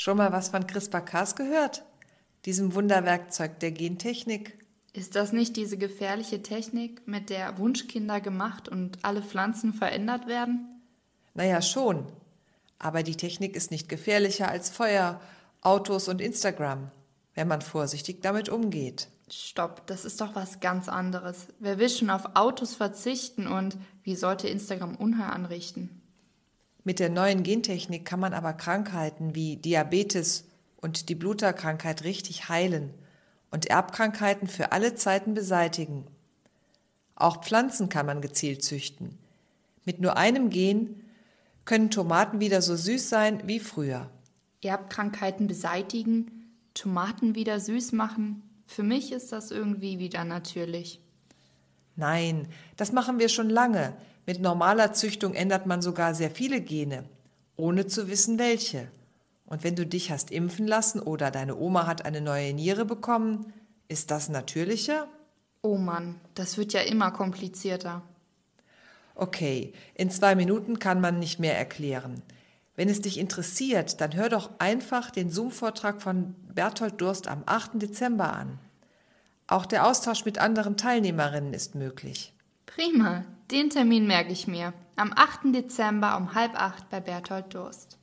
Schon mal was von CRISPR-Cas gehört? Diesem Wunderwerkzeug der Gentechnik? Ist das nicht diese gefährliche Technik, mit der Wunschkinder gemacht und alle Pflanzen verändert werden? Naja, schon. Aber die Technik ist nicht gefährlicher als Feuer, Autos und Instagram, wenn man vorsichtig damit umgeht. Stopp, das ist doch was ganz anderes. Wer will schon auf Autos verzichten und wie sollte Instagram Unheil anrichten? Mit der neuen Gentechnik kann man aber Krankheiten wie Diabetes und die Bluterkrankheit richtig heilen und Erbkrankheiten für alle Zeiten beseitigen. Auch Pflanzen kann man gezielt züchten. Mit nur einem Gen können Tomaten wieder so süß sein wie früher. Erbkrankheiten beseitigen, Tomaten wieder süß machen, für mich ist das irgendwie wieder natürlich. Nein, das machen wir schon lange. Mit normaler Züchtung ändert man sogar sehr viele Gene, ohne zu wissen welche. Und wenn du dich hast impfen lassen oder deine Oma hat eine neue Niere bekommen, ist das natürlicher? Oh Mann, das wird ja immer komplizierter. Okay, in zwei Minuten kann man nicht mehr erklären. Wenn es dich interessiert, dann hör doch einfach den Zoom-Vortrag von Berthold Durst am 8. Dezember an. Auch der Austausch mit anderen Teilnehmerinnen ist möglich. Prima, den Termin merke ich mir. Am 8. Dezember um halb acht bei Berthold Durst.